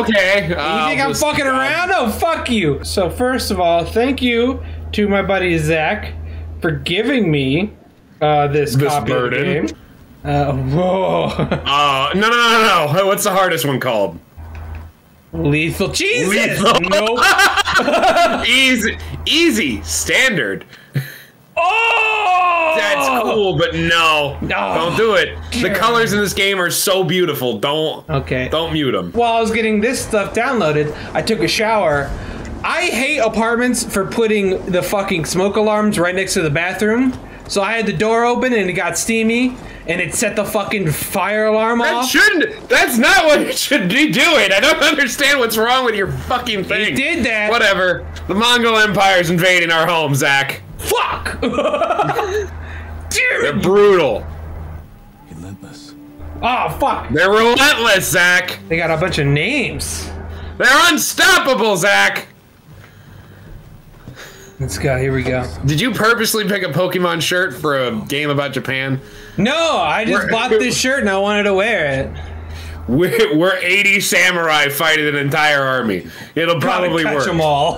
Okay. You think I'm fucking around? Oh, fuck you. So first of all, thank you to my buddy Zach for giving me uh, this, This copy burden. of the game. Uh, whoa. Uh, no, no, no, no. What's the hardest one called? Lethal Jesus. Lethal. Nope. Easy, easy, standard. Oh! That's cool, but no, No. don't do it. The colors in this game are so beautiful. Don't, Okay. don't mute them. While I was getting this stuff downloaded, I took a shower. I hate apartments for putting the fucking smoke alarms right next to the bathroom. So I had the door open and it got steamy and it set the fucking fire alarm That off. shouldn't. That's not what it should be doing. I don't understand what's wrong with your fucking thing. It did that. Whatever. The Mongol Empire's invading our home, Zach. Fuck! They're brutal. Relentless. Oh, fuck. They're relentless, Zach. They got a bunch of names. They're unstoppable, Zach. Let's go. Here we go. Did you purposely pick a Pokemon shirt for a game about Japan? No, I just We're- bought this shirt and I wanted to wear it. We're, we're 80 samurai fighting an entire army. It'll probably Gotta catch work. them all.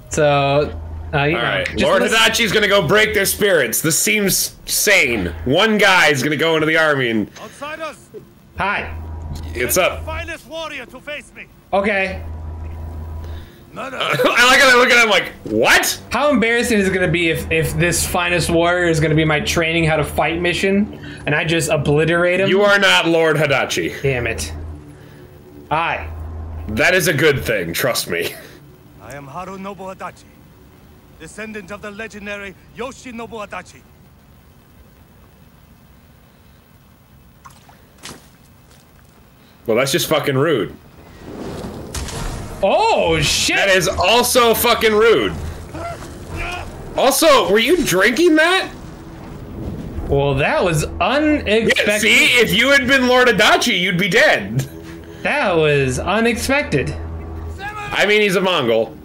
so, uh, you know, All right, just Lord listen- Adachi's gonna go break their spirits. This seems sane. One guy's gonna go into the army and Outsiders! Hi. it's up. Finest warrior to face me! Okay. No, no. I like how they look at him like, what? How embarrassing is it going to be if, if this finest warrior is going to be my training how to fight mission and I just obliterate him? You are not Lord Adachi. Damn it. I. That is a good thing, trust me. I am Harunobu Adachi, descendant of the legendary Yoshinobu Adachi. Well, that's just fucking rude. Oh, shit. That is also fucking rude. Also, were you drinking that? well, that was Yeah, unexpected. see, if you had been Lord Adachi, you'd be dead. That was unexpected. I mean, he's a Mongol.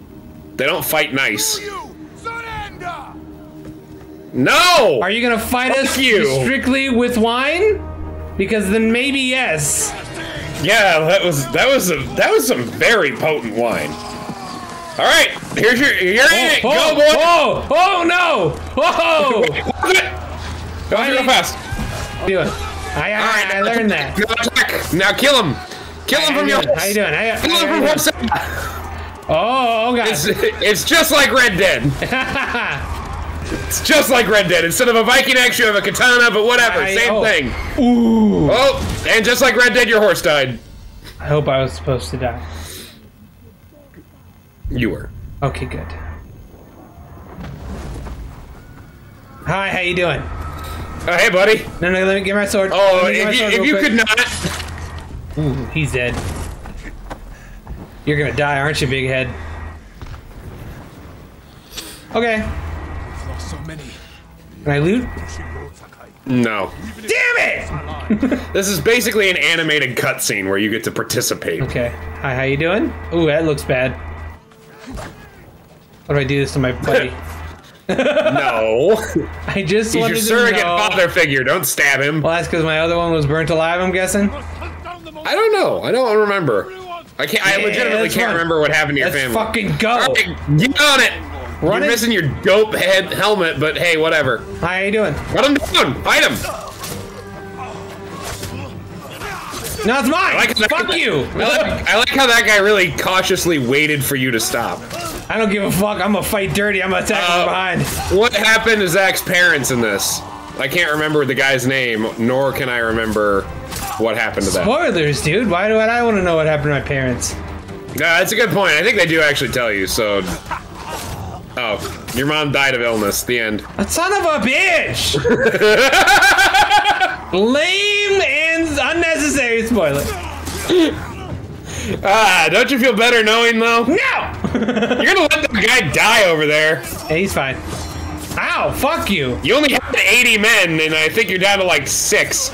They don't fight nice. No! Are you going to fight Fuck us you. strictly with wine? Because then maybe yes. Yeah, that was that was a that was some very potent wine. All right, here's your you're in it. Oh, Go, oh, boy. oh, oh, no. Whoa. Go real fast. I, I, I learned that. Now kill him. Kill him from your doing? How you doing? You- Kill him from you your side. Oh, oh, God. It's, it's just like Red Dead. It's just like Red Dead. Instead of a Viking axe, you have a katana, but whatever. I- Same oh. thing. Ooh. Oh, and just like Red Dead, your horse died. I hope I was supposed to die. You were. Okay, good. Hi, how you doing? Oh, hey, buddy. No, no, let me get my sword. Oh, Let my if you, sword if you quick. could not. Ooh, he's dead. You're gonna die, aren't you, big head? Okay. Lost many. Can I loot? No. Damn it! This is basically an animated cutscene where you get to participate. Okay. Hi, how you doing? Ooh, that looks bad. How do I do this to my buddy? No. I just He's wanted your surrogate know. father figure. Don't stab him. Well, that's because my other one was burnt alive. I'm guessing. I don't know. I don't remember. I can't. I legitimately can't fine. remember what happened to your Let's family. fucking go. All right, get on it. Run You're missing your dope head helmet, but hey, whatever. Hi, how you doing? Run him down. Fight him. No, it's mine. I like Fuck that- you. I like, I like how that guy really cautiously waited for you to stop. I don't give a fuck. I'm gonna fight dirty. I'm gonna attack Uh, from behind. What happened to Zach's parents in this? I can't remember the guy's name, nor can I remember what happened to them. Spoilers, dude. Why do I want to know what happened to my parents? No, that's a good point. I think they do actually tell you, so. Oh, your mom died of illness. The end. A son of a bitch! Lame and unnecessary spoiler. Ah, don't you feel better knowing though? No! You're gonna let the guy die over there. hey, he's fine. Ow, fuck you. You only had 80 men, and I think you're down to like six.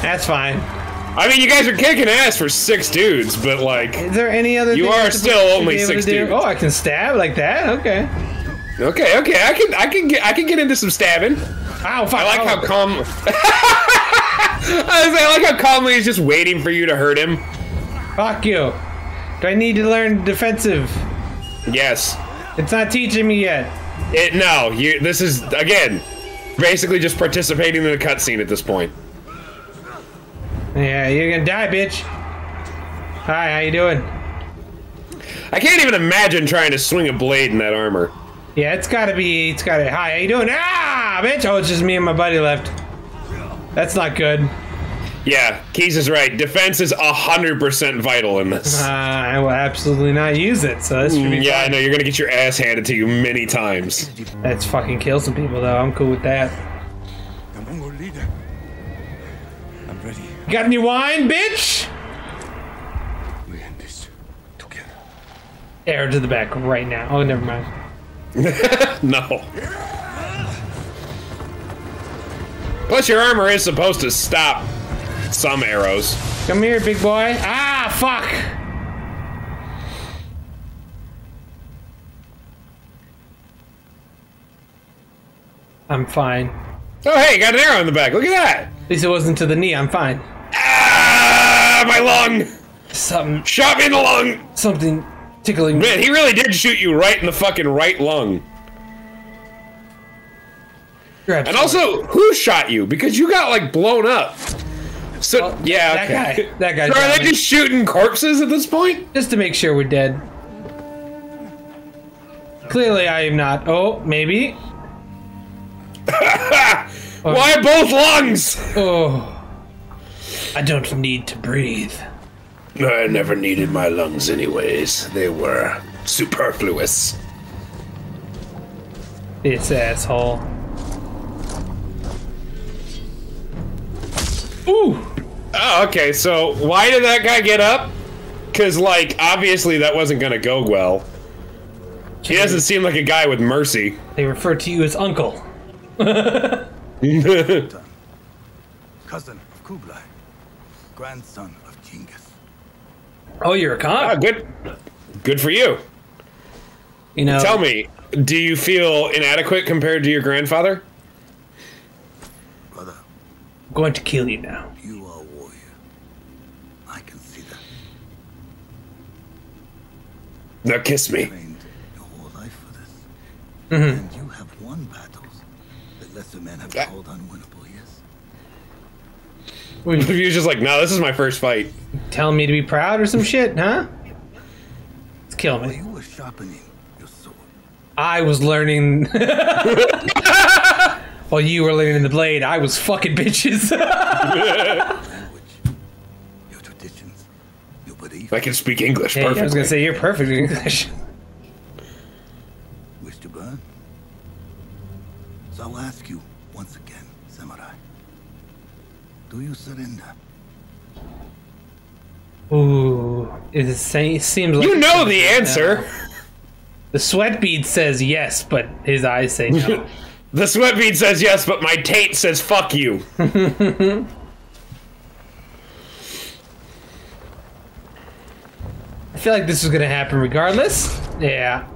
That's fine. I mean, you guys are kicking ass for six dudes, but like, Is there any other You are still only six able to 60. do? Oh, I can stab like that? Okay. Okay, okay, I can, I can get, I can get into some stabbing. Ow, fuck. I like how calm. I, was- I like how calmly he's just waiting for you to hurt him. Fuck you. Do I need to learn defensive? Yes. It's not teaching me yet. It no. You. This is again, basically just participating in a cutscene at this point. Yeah, you're gonna die, bitch. Hi, how you doing? I can't even imagine trying to swing a blade in that armor. Yeah, it's gotta be, it's gotta, hi, how you doing? Ah, bitch! Oh, it's just me and my buddy left. That's not good. Yeah, Keys is right. Defense is hundred percent vital in this. Uh, I will absolutely not use it, so this should be Mm, yeah, I know you're gonna get your ass handed to you many times. Let's fucking kill some people, though. I'm cool with that. The Mongol leader. I'm ready. You got any wine, bitch? We end this together. Air to the back right now. Oh, never mind. No. Plus, your armor is supposed to stop some arrows. Come here, big boy. Ah, fuck! I'm fine. Oh, hey, got an arrow in the back. Look at that. At least it wasn't to the knee. I'm fine. Ah, my lung. Something, Shot me in the lung. something tickling. Man, he really did shoot you right in the fucking right lung. And also, who shot you? Because you got like blown up. So yeah, that okay. guy. That guy. So are they me. just shooting corpses at this point? just to make sure we're dead. Clearly, I am not. Oh, maybe. Why oh. both lungs? Oh. I don't need to breathe. I never needed my lungs anyways. They were superfluous. This asshole. Ooh! Oh, okay. So why did that guy get up? Because like obviously that wasn't gonna go well. He doesn't seem like a guy with mercy. They refer to you as uncle. Cousin of Kublai. Grandson of Genghis. Oh, you're a Ah, Khan. good. Good for you. You know. Tell me, do you feel inadequate compared to your grandfather? Brother, I'm going to kill you now. you are a warrior. I can see that. Now kiss me. Your whole life for this. Mm-hmm. And you have won battles that lesser men have called unwinnable, yes? You're just like, no, this is my first fight. Telling me to be proud or some shit, huh? Let's kill While me. you were sharpening your sword, I was learning. While you were learning the blade, I was fucking bitches. your traditions, your belief, I can speak English Hey, I was gonna say you're perfect in English. wish to burn? So I'll ask you once again, Samurai. Do you surrender? Ooh, it seems like you know the answer. The sweat bead says yes, but his eyes say no. The sweat bead says yes, but my Tate says fuck you. I feel like this is gonna happen regardless. Yeah.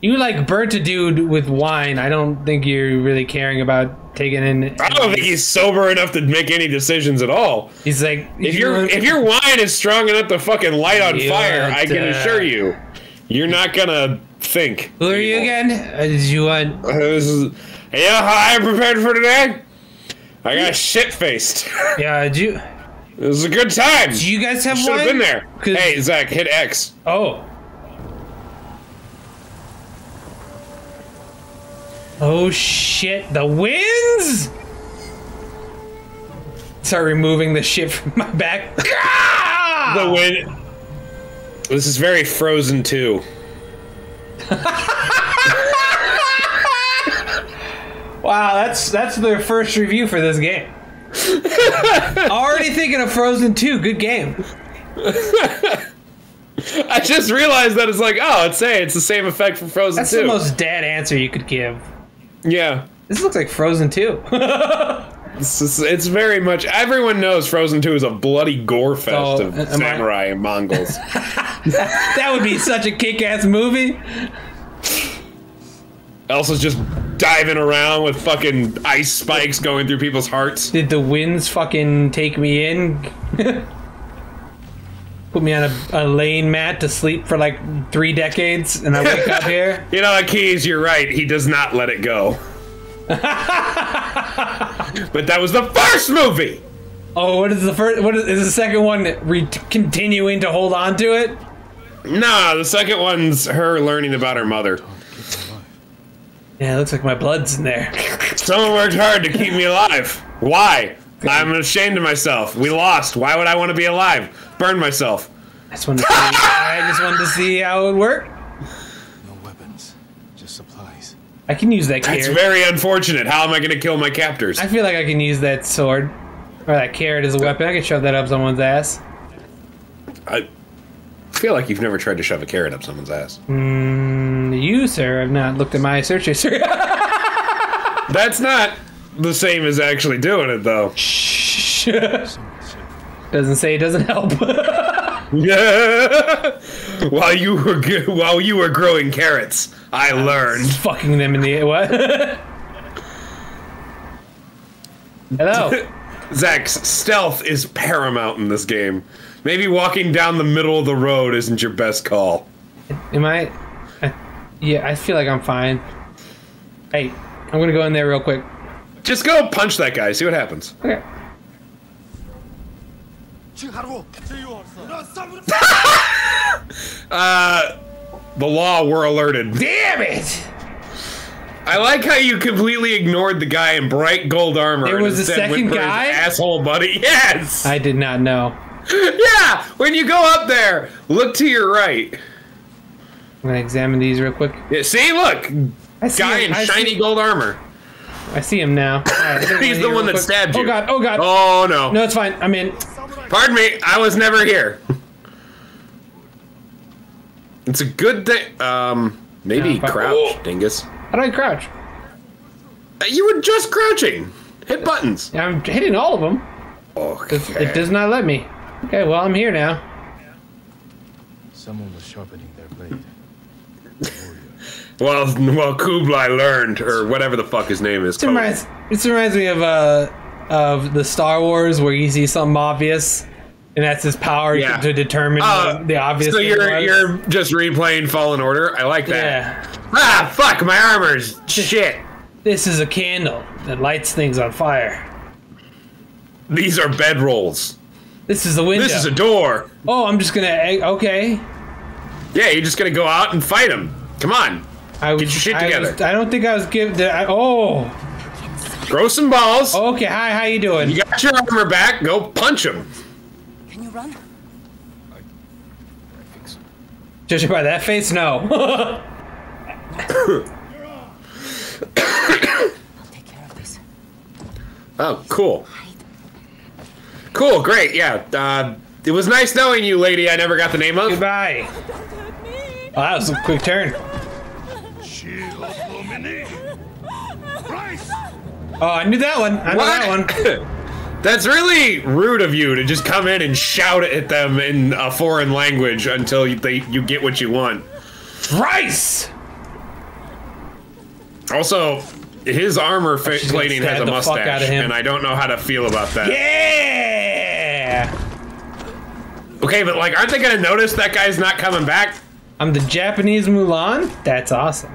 You like burnt a dude with wine. I don't think you're really caring about taking in. I don't think he's sober enough to make any decisions at all. He's like, If your if your wine is strong enough to fucking light on fire, I can uh, assure you, you're not gonna think. who are you again? Uh, did you want? Uh, This is, yeah, how I prepared for today. I got shit faced. Yeah, did you? it was a good time. Do you guys have Should wine? have been there. Hey, Zach, hit X. Oh. Oh shit, the winds! Start removing the shit from my back. The wind. This is very Frozen 2. Wow, that's that's their first review for this game. Already thinking of Frozen 2, good game. I just realized that it's like, oh, it's say it's the same effect for Frozen That's 2. the most dad answer you could give. Yeah. This looks like Frozen 2. It's, it's, it's very much. Everyone knows Frozen 2 is a bloody gore oh, fest So, of am I- samurai and Mongols. that would be such a kick-ass movie. Elsa's just diving around with fucking ice spikes going through people's hearts. Did the winds fucking take me in? Put me on a, a lane mat to sleep for like three decades, and I wake up here. You know, Keys, you're right. He does not let it go. but that was the first movie. Oh, what is the first? What is, is the second one? Re- continuing to hold on to it. Nah, the second one's her learning about her mother. Yeah, it looks like my blood's in there. Someone worked hard to keep me alive. Why? I'm ashamed of myself. We lost. Why would I want to be alive? Burn myself. I just wanted to see, I just wanted to see how it would work. No weapons, just supplies. I can use that It's carrot. very unfortunate. How am I going to kill my captors? I feel like I can use that sword or that carrot as a weapon. I can shove that up someone's ass. I feel like you've never tried to shove a carrot up someone's ass. Mm, you, sir, have not looked at my search history. That's not the same as actually doing it, though. Shh. doesn't say it doesn't help. Yeah. while you were while you were growing carrots, I ah, learned. Fucking them in the what? Hello. Zach, stealth is paramount in this game. Maybe walking down the middle of the road isn't your best call. Am I, I? Yeah, I feel like I'm fine. Hey, I'm gonna go in there real quick. Just go punch that guy. See what happens. Okay. Uh, the law. We're alerted. Damn it! I like how you completely ignored the guy in bright gold armor. There and was a instead went second for his guy? asshole buddy. Yes. I did not know. yeah. When you go up there, look to your right. I'm gonna examine these real quick. Yeah, see, look, I see guy him. in I shiny see, gold armor. I see him now. All right, He's the one that quick. stabbed you. Oh god! Oh god! Oh no. No, it's fine. I'm in. Pardon me, I was never here. It's a good thing. Um, maybe Yeah, but- crouch, Oh. dingus. How do I crouch? Uh, You were just crouching. Hit buttons. I'm hitting all of them. Okay. It does not let me. Okay, well I'm here now. Someone was sharpening their blade. Well, well, Kublai learned, or whatever the fuck his name is. This reminds, this reminds me of uh of the Star Wars where you see something obvious, and that's his power Yeah. to determine Uh, the obvious. So you're you're just replaying Fallen Order. I like that. yeah. Ah, fuck! My armor's shit. This is a candle that lights things on fire. These are bed rolls. This is the window. This is a door. oh, I'm just gonna. eh, Okay. Yeah, you're just gonna go out and fight him. Come on, I was, Get your shit I together. was- I don't think I was given. I, oh. throw some balls. Okay. Hi. How you doing? You got your armor back. Go punch him. Can you run? Judging by that face, no. I'll take care of this. Oh, cool. Cool, great, yeah. Uh, it was nice knowing you, lady. I never got the name of. Goodbye. Oh, that was a quick turn. Oh, I knew that one. I know that one. That's really rude of you to just come in and shout at them in a foreign language until you, they, you get what you want. Rice. Also, his armor oh, fa- plating has a mustache, out of him. and I don't know how to feel about that. Yeah. Okay, but like, aren't they gonna notice that guy's not coming back? I'm the Japanese Mulan. That's awesome.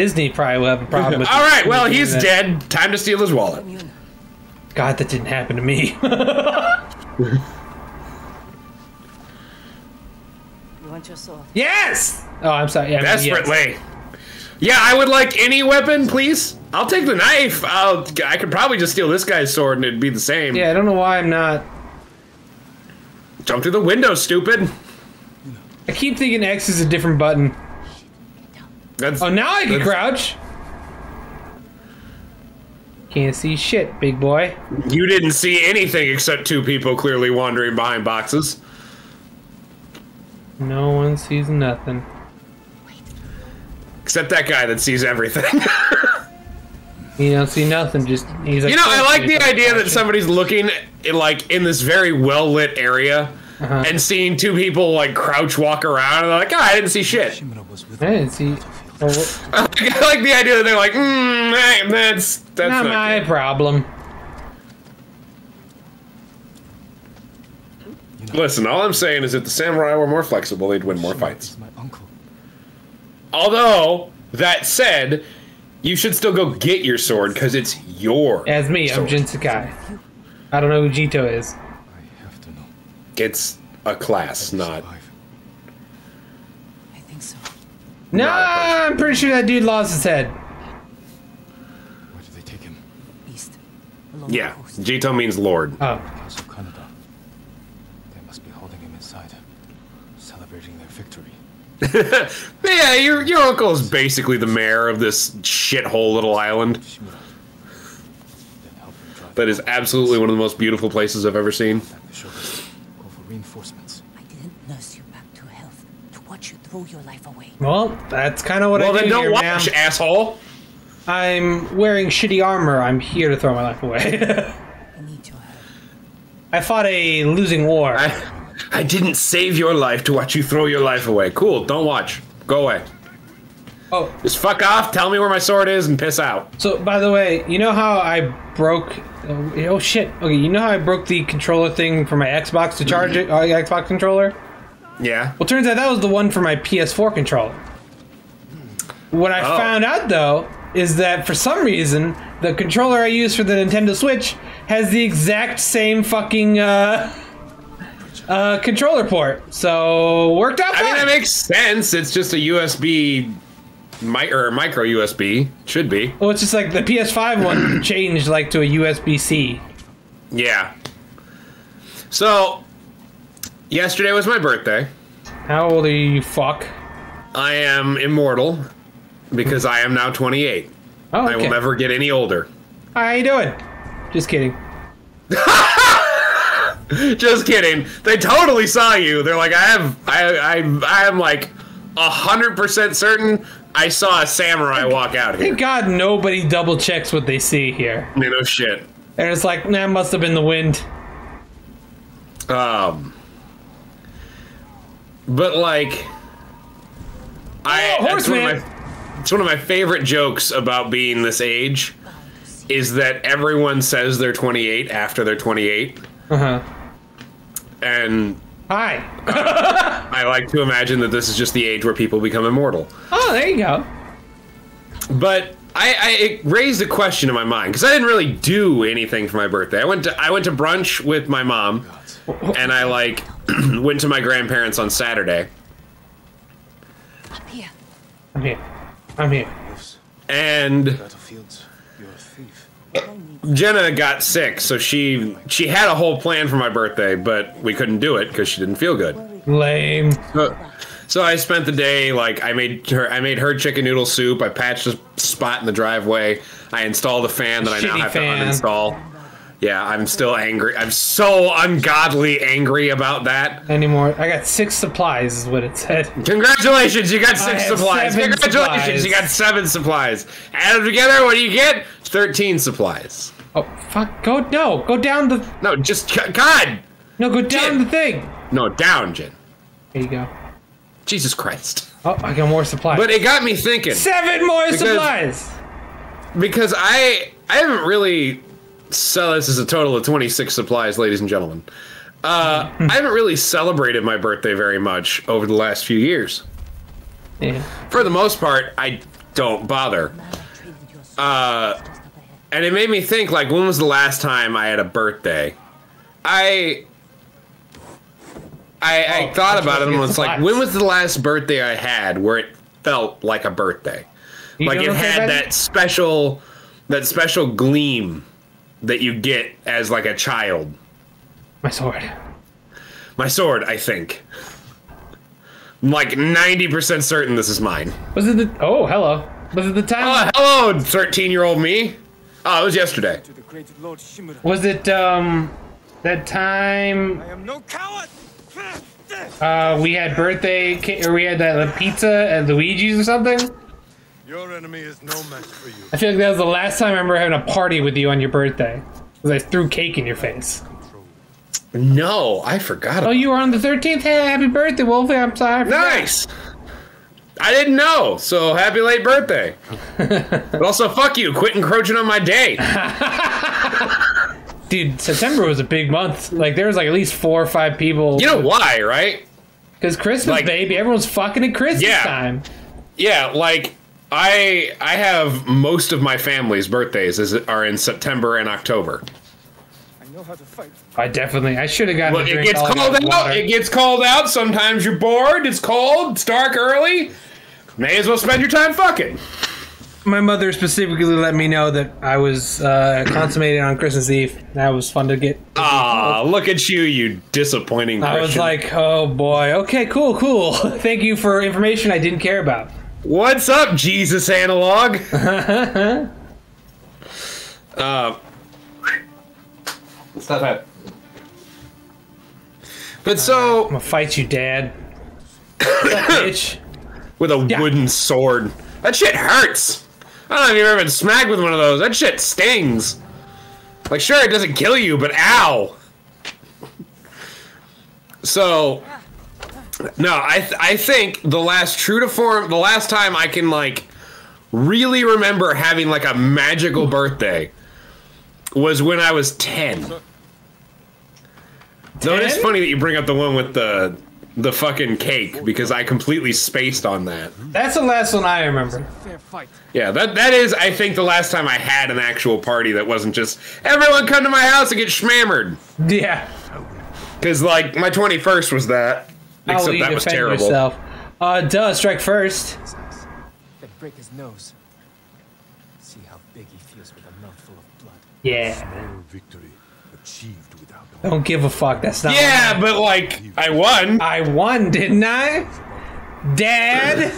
Disney probably will have a problem with. All right, well, he's that. dead. Time to steal his wallet. God, that didn't happen to me. You want your sword? yes. Oh, I'm sorry. Yeah, I mean, yes. Desperately. Yeah, I would like any weapon, please. I'll take the knife. I'll, I could probably just steal this guy's sword and it'd be the same. Yeah, I don't know why I'm not. Jump through the window, stupid. I keep thinking X is a different button. That's, Oh, now I can crouch. Can't see shit, big boy. You didn't see anything except two people clearly wandering behind boxes. No one sees nothing. Except that guy that sees everything. You don't see nothing. Just he's like. you know, I like the idea that somebody's looking in, like in this very well lit area Uh-huh. and seeing two people like crouch walk around and they're like, oh, I didn't see shit. I didn't see. Well, what- I like the idea that they're like, mm, hey, that's that's not not my good." problem. Listen, all I'm saying is if the samurai were more flexible, they'd win more fights. My uncle. Although, that said, you should still go get your sword because it's your. As me, I'm sword. Jin Sakai. I don't know who Jito is. I have to know. It's a class, not. Survive. I think so. Nah, Not a I'm pretty sure that dude lost his head. Where did they take him? East. Along Yeah. Jito means lord. Oh, House Kaneda. They must be holding him inside, celebrating their victory. Yeah, your your uncle is basically the mayor of this shithole little island Shimura. Then help him drive that is absolutely one of the most beautiful places I've ever seen. back the shoulders. Go for reinforcements. I didn't nurse you back to health to throw your life away. well, that's kind of what Well, I do then don't here, watch, ma'am. asshole. I'm wearing shitty armor. I'm here to throw my life away. I need your help. I fought a losing war. I, I didn't save your life to watch you throw your life away. Cool, don't watch. Go away. oh, Just fuck off, tell me where my sword is, and piss out. so by the way, you know how I broke? Oh, oh shit. Okay, you know how I broke the controller thing for my Xbox to charge it? Uh, Xbox controller. Yeah. Well, turns out that was the one for my PS4 controller. What I Oh. found out though is that for some reason the controller I use for the Nintendo Switch has the exact same fucking uh, uh, controller port. So worked out I fine. mean, that makes sense. It's just a USB, mi- or micro USB. Should be. well, it's just like the PS5 one changed like to a USB C. Yeah. So, yesterday was my birthday. How old are you, fuck? I am immortal because I am now 28. Oh, I will never get any older. How you doing? Just kidding. Just kidding. They totally saw you. They're like, I have, I, I, I am like hundred percent certain I saw a samurai walk out here. Thank God nobody double checks what they see here. You know, shit. And it's like, nah, must have been the wind. Um, but like, I Oh, that's one of horseman. my, it's one of my favorite jokes about being this age is that everyone says they're 28 after they're 28, Uh huh. and Hi. I like to imagine that this is just the age where people become immortal. Oh, there you go. But I, I it raised a question in my mind because I didn't really do anything for my birthday. I went to I went to brunch with my mom, and I like went to my grandparents on Saturday. Up here. I'm here. I'm here. And battlefields. You're a thief. Jenna got sick, so she she had a whole plan for my birthday, but we couldn't do it because she didn't feel good. Lame. So, so I spent the day like I made her I made her chicken noodle soup. I patched a spot in the driveway. I installed a fan that I now have fan. to uninstall. Yeah, I'm still angry. I'm so ungodly angry about that. Anymore. I got six supplies, is what it said. Congratulations, you got six supplies. Congratulations, supplies. you got seven supplies. Add them together, what do you get? Thirteen supplies. Oh, fuck. Go, no. Go down the. No, just God. No, go down Jim. the thing. No, down, Jen. There you go. Jesus Christ. Oh, I got more supplies. But it got me thinking. Seven more Because- supplies. because I I haven't really so this is a total of 26 supplies, ladies and gentlemen. Uh, I haven't really celebrated my birthday very much over the last few years. Yeah. For the most part, I don't bother. Man, I traded your sword Uh, just up ahead. and it made me think like when was the last time I had a birthday? I I, I Oh, thought about it and was like, when was the last birthday I had where it felt like a birthday? You like it had that special that special gleam that you get as like a child. My sword. My sword, I think. I'm like 90% certain this is mine. Was it the? Oh, hello. Was it the time? Oh, hello, 13 year old me. Oh, it was yesterday. to the great Lord Shimura. Was it um that time I am no coward! uh we had birthday ca- or we had that pizza at Luigi's or something? Your enemy is no match for you. I feel like that was the last time I remember having a party with you on your birthday. Because I threw cake in your face. No, I forgot. Oh, you were on the 13th? Hey, happy birthday, Wolfie. I'm sorry. I. Nice. I didn't know, so happy late birthday. but also, fuck you. Quit encroaching on my day. Dude, September was a big month. Like there was like at least four or five people. You know why, right? because Christmas, like- baby, everyone's fucking at Christmas Yeah. time. Yeah, like I I have most of my family's birthdays is are in September and October. I know how to fight. I definitely, I should have gotten. Well, a it gets all cold out. water. It gets cold out. Sometimes you're bored. It's cold. It's dark early. May as well spend your time fucking. My mother specifically let me know that I was uh, consummated on Christmas Eve. That was fun to get. Ah, look at you, you disappointing. I was like, oh boy, okay, cool, cool. Thank you for information I didn't care about. "What's up, Jesus analog?" uh, stop that. But so I'm gonna fight you, Dad. Bitch? with a Yeah. wooden sword, that shit hurts. I don't know if you've ever been smacked with one of those. That shit stings. Like, sure, it doesn't kill you, but ow. So, no, I th- I think the last true to form, the last time I can like really remember having like a magical birthday was when I was ten. Though it is funny that you bring up the one with the the fucking cake because I completely spaced on that. That's the last one I remember. Fair fight. Yeah, that that is I think the last time I had an actual party that wasn't just everyone come to my house and get schmammered. Yeah. Because like my twenty first was that. How Except will you that was defend terrible. yourself? Uh, duh, strike first. Then break his nose. See how big he feels with a mouthful of blood. Yeah. victory achieved without Don't give a fuck. That's not. Yeah, but like I won. I won, didn't I? Dad?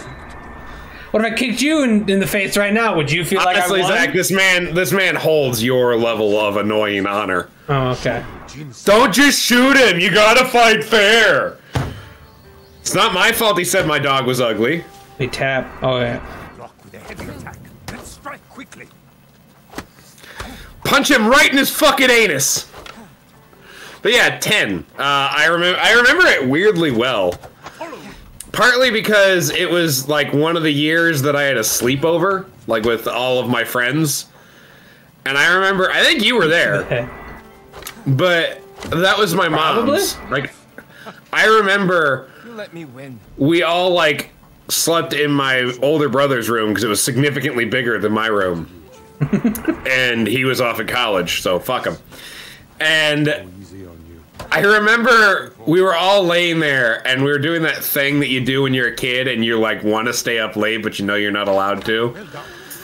What if I kicked you in, in the face right now? Would you feel like Honestly, I won? Zach, this man this man holds your level of annoying honor. Oh, okay. Don't just shoot him. You gotta fight fair. It's not my fault he said my dog was ugly. We tap. Oh, yeah. Block with a heavy attack. Let's strike quickly. punch him right in his fucking anus. But yeah, ten. Uh, I remember. I remember it weirdly well. Partly because it was like one of the years that I had a sleepover, like with all of my friends, and I remember. I think you were there, but that was my mom's. Like, I remember You let me win. we all like slept in my older brother's room because it was significantly bigger than my room. and he was off at college, so fuck him. And I remember we were all laying there and we were doing that thing that you do when you're a kid and you like want to stay up late but you know you're not allowed to.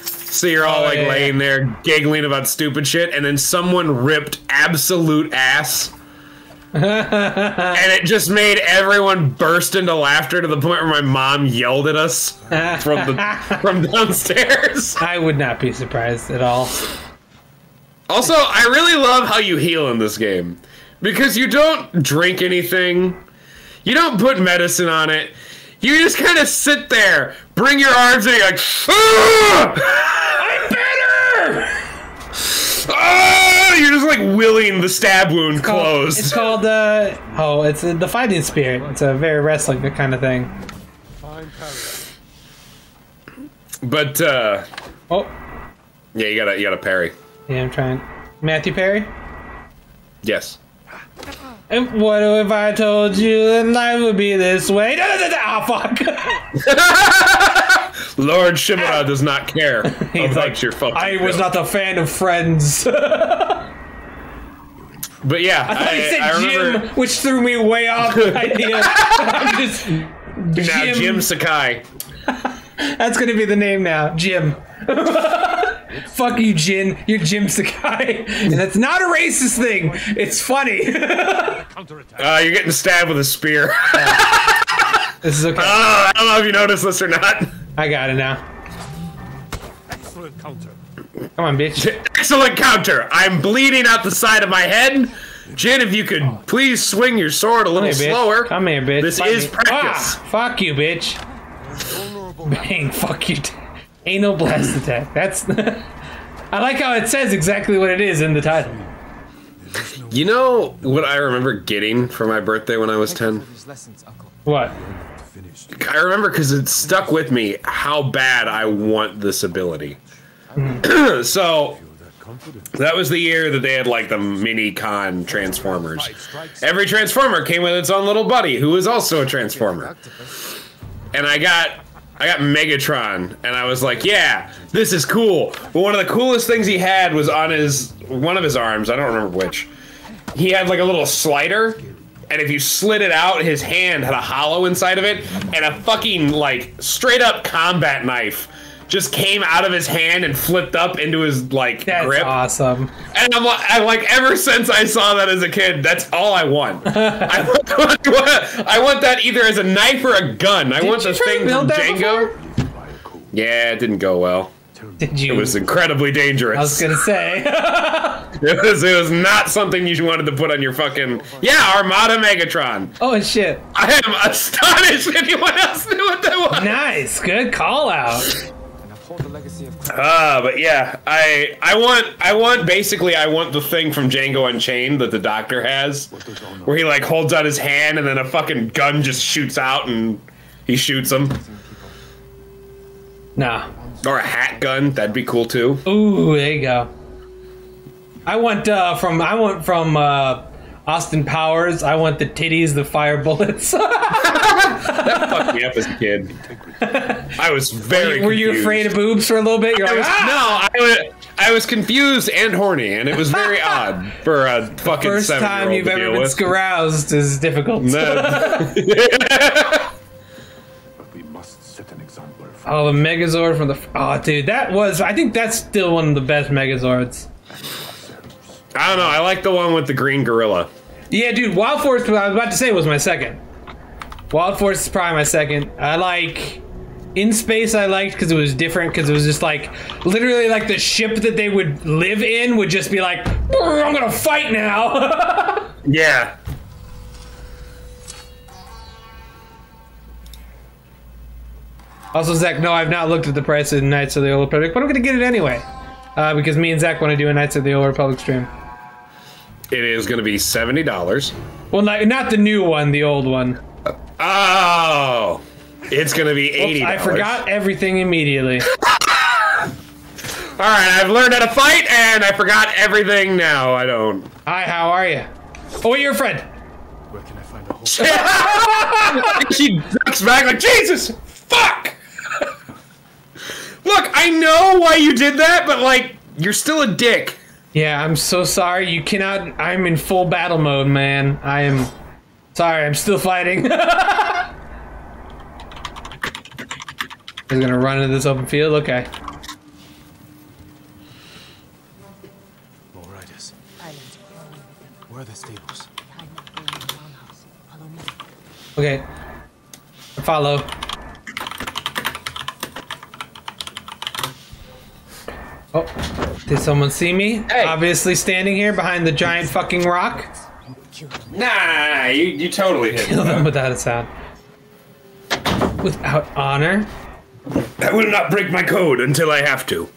So you're all Oh, like yeah, yeah. laying there giggling about stupid shit and then someone ripped absolute ass and it just made everyone burst into laughter to the point where my mom yelled at us from the from downstairs. I would not be surprised at all. Also, I really love how you heal in this game because you don't drink anything, you don't put medicine on it. You just kind of sit there, bring your arms in, you're like, ah! I'm better. Ah! You're just like willing the stab wound Called- closed. It's called, uh, oh, it's uh, the fighting spirit. It's a very wrestling kind of thing. But uh, Oh, yeah, you gotta you gotta parry. yeah, I'm trying. Matthew Perry? Yes. And what if I told you that life would be this way? Oh, fuck. Lord Shimura does not care He's like, your fucking. I was film. not a fan of Friends. I But yeah, I, thought he said I remember Jim, which threw me way off the idea. I'm just, now Jim. Jim Sakai. That's gonna be the name now, Jim. Fuck you, Jin. You're Jim Sakai, and that's not a racist thing. It's funny. Uh, you're getting stabbed with a spear. this is okay. Oh, I don't know if you noticed this or not. I got it now. Come on, bitch. Excellent counter. I'm bleeding out the side of my head. Jin, if you could please swing your sword a Come little here, slower. Come here, bitch. This Fight is me. practice. Ah, fuck you, bitch. Bang, fuck you. Anal blast attack. That's. I like how it says exactly what it is in the title. You know what I remember getting for my birthday when I was 10? for these lessons, Uncle. What? I remember because it stuck with me how bad I want this ability. so. That was the year that they had like the Mini-Con Transformers. Every Transformer came with its own little buddy who was also a Transformer. And I got I got Megatron and I was like, yeah, this is cool. But one of the coolest things he had was on his one of his arms, I don't remember which. He had like a little slider and if you slid it out, his hand had a hollow inside of it and a fucking like straight up combat knife just came out of his hand and flipped up into his like That's grip. awesome. And I'm like, I'm like, ever since I saw that as a kid, that's all I want. I, want I want I want that either as a knife or a gun. I want the try to thing from Django. Yeah, it didn't go well. Did you? It was incredibly dangerous. I was gonna say. it, was, it was not something you wanted to put on your fucking. Yeah, Armada Megatron. oh shit! I am astonished anyone else knew what that was. Nice, good call out. And uphold the legacy of Christ. Ah, but yeah, I I want I want basically I want the thing from Django Unchained that the doctor has, where he like holds out his hand and then a fucking gun just shoots out and he shoots him, Nah. or a hat gun. That'd be cool too. Ooh, there you go. I want uh, from I want from uh, Austin Powers. I want the titties, the fire bullets. That fucked me up as a kid. I was very. Were you confused. afraid of boobs for a little bit? You're I like, was, ah! no, I was, I was confused and horny, and it was very odd for a fucking First time seven-year-old you've ever been with. scaroused is difficult. No. We must set an example. Oh, the Megazord from the. Oh, dude, that was. I think that's still one of the best Megazords. I don't know. I like the one with the green gorilla. Yeah, dude, Wild Force. What I was about to say was my second. Wild Force is probably my second. I like. In space, I liked because it was different. Because it was just like literally like the ship that they would live in would just be like, I'm gonna fight now. Yeah. also, Zach, no, I've not looked at the price of Knights of the Old Republic, but I'm gonna get it anyway. Uh, because me and Zach want to do a Knights of the Old Republic stream. It is going to be seventy dollars. Well, not, not the new one, the old one. Oh, it's going to be Oops, eighty. I forgot everything immediately. All right, I've learned how to fight, and I forgot everything now. I don't. Hi, how are you? Oh, wait, you're a friend. Where can I find a hole? she ducks back like Jesus. Fuck. Look, I know why you did that, but like, you're still a dick. Yeah, I'm so sorry. You cannot. I'm in full battle mode, man. I am. Sorry, I'm still fighting. He's gonna run into this open field. Okay. All riders. Where are the stables? Behind that building roundhouse. Follow me. Okay. Follow. Oh, did someone see me? Hey. Obviously standing here behind the giant fucking rock. Kill. Nah, nah, nah, you, you totally hit. Kill them without a sound. Without honor. I will not break my code until I have to.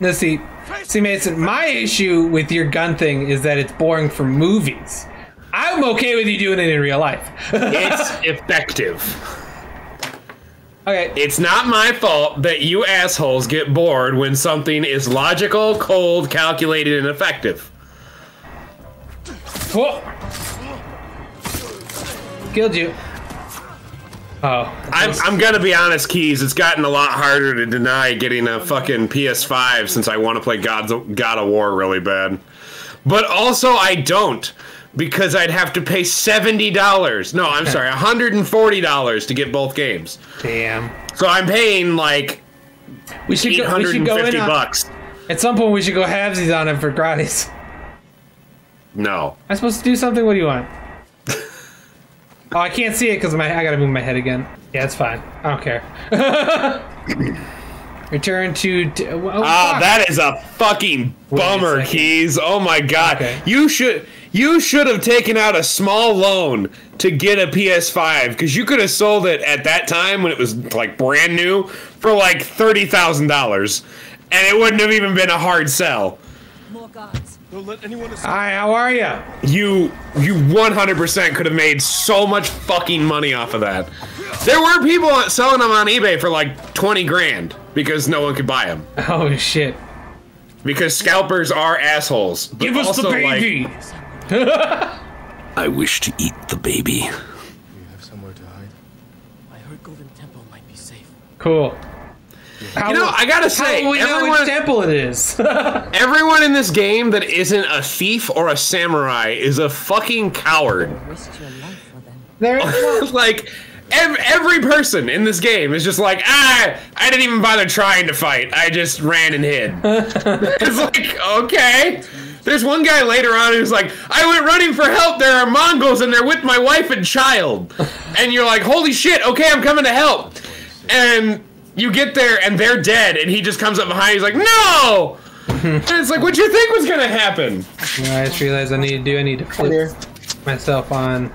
No, see, see, Mason. My issue with your gun thing is that it's boring for movies. I'm okay with you doing it in real life. It's effective. okay, It's not my fault that you assholes get bored when something is logical, cold, calculated, and effective. Whoa. Killed you. Oh, I'm, I'm gonna be honest, Keys. It's gotten a lot harder to deny getting a fucking PS5 since I want to play God's, God of War really bad. But also, I don't because I'd have to pay seventy dollars. No, I'm sorry, hundred and forty dollars to get both games. damn. So I'm paying like We should go. We should go in on, bucks. at some point. We should go halvesies on him for gratis. No. I'm supposed to do something. What do you want? oh, I can't see it because my I gotta move my head again. Yeah, it's fine. I don't care. Return to. D- oh, Ah, that is a fucking Wait a bummer. Keys. Oh my god. Okay. You should you should have taken out a small loan to get a PS5 because you could have sold it at that time when it was like brand new for like thirty thousand dollars, and it wouldn't have even been a hard sell. More guards. Don't let anyone escape. Hi, how are you? You you one hundred percent could have made so much fucking money off of that. There were people selling them on eBay for like twenty grand because no one could buy them. Oh shit. because scalpers are assholes. Give us the also, like, baby. I wish to eat the baby. Do you have somewhere to hide? I heard Golden Temple might be safe. cool. How, you know, I gotta say, will we know everyone, which temple it is? everyone in this game that isn't a thief or a samurai is a fucking coward. Risked your life for them. there, like ev- every person in this game is just like ah i didn't even bother trying to fight i just ran and hid it's like okay there's one guy later on who's like i went running for help there are mongols and they're with my wife and child and you're like holy shit okay i'm coming to help and you get there and they're dead and he just comes up behind you, he's like no and it's like what you think was gonna happen I just realized I need to do. I need to flip myself on.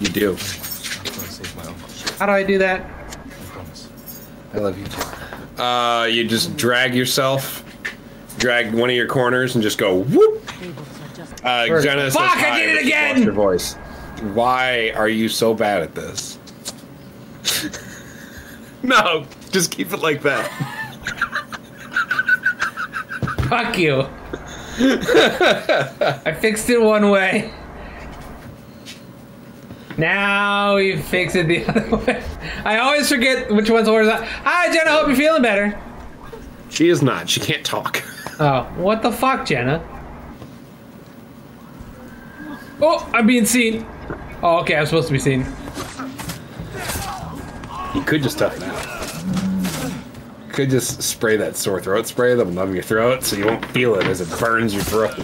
you do I'm gonna save my uncle. How do I do that? I promise. I love you too. Uh, you just drag yourself, drag one of your corners, and just go whoop. Tables are just Uh, Jenna says Fuck, I did it again! Your voice. Why are you so bad at this? no, just keep it like that. Fuck you. I fixed it one way. Now we fix it the other way. I always forget which one's horse. Hi, Jenna. Hope you're feeling better. She is not. She can't talk. Oh, what the fuck, Jenna? Oh, I'm being seen. Oh, okay. I'm supposed to be seen. You could just toughen out. Could just spray that sore throat spray that'll numb your throat, so you won't feel it as it burns your throat.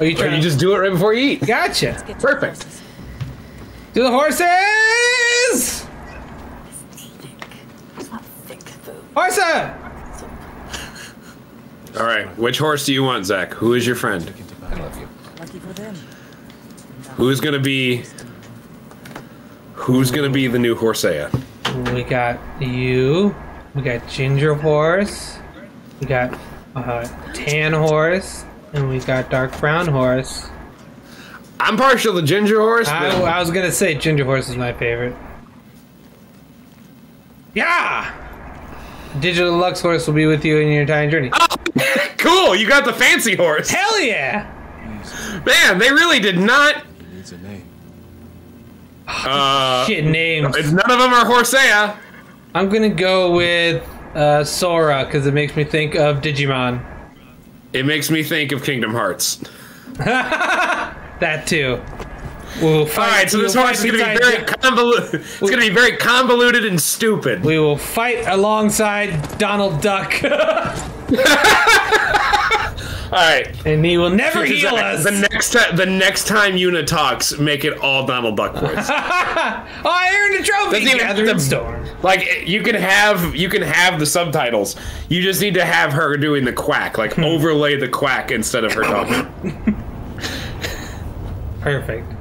Are you Or trying you to just do it right before you eat. Gotcha. Perfect. Do the horses! Horsa! All right. Which horse do you want, Zach? Who is your friend? Into battle. lucky for them. Who's gonna be? Who's gonna be the new Horsea? We got you. We got ginger horse. We got uh, tan horse, and we got dark brown horse. I'm partial to ginger horse. I, but- I was gonna say ginger horse is my favorite. Yeah. Digital Deluxe horse will be with you in your entire journey. Oh, cool. You got the fancy horse. Hell yeah! Man, they really did not. Uh, Shit names. it's none of them are Horsea. I'm gonna go with uh, Sora because it makes me think of Digimon. It makes me think of Kingdom Hearts. That too. We'll fight, All right, so this horse is going to be very convoluted. It's going to be very convoluted and stupid. We will fight alongside Donald Duck, right. and he will never heal us. The next time, the next time Una talks, make it all Donald Duck voice. oh, I earned a trophy. Doesn't even- Gathering the- storm. like you can have you can have the subtitles. You just need to have her doing the quack, like hmm. overlay the quack instead of her talking. Perfect.